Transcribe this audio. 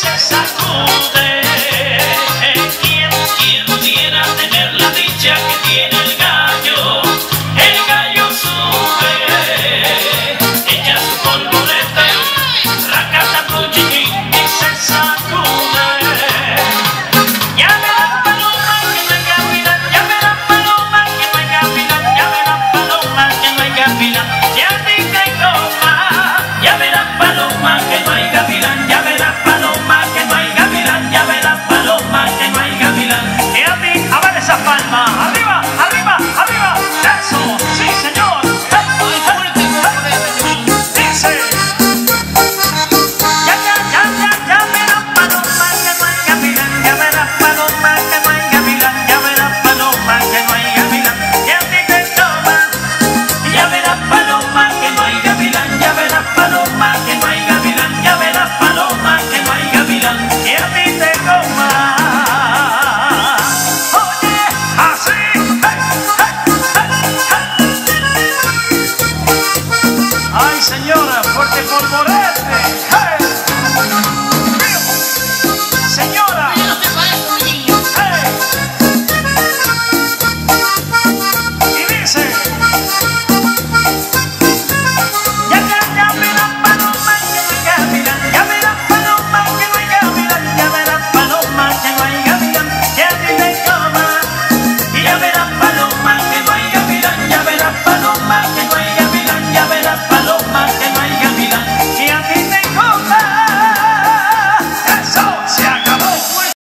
Se sacude. ¿Quién pudiera tener la dicha que tiene el gallo? El gallo sube. Ella su polvo le pega, la cata con chiquitín y se sacude. señora, porque polvorete.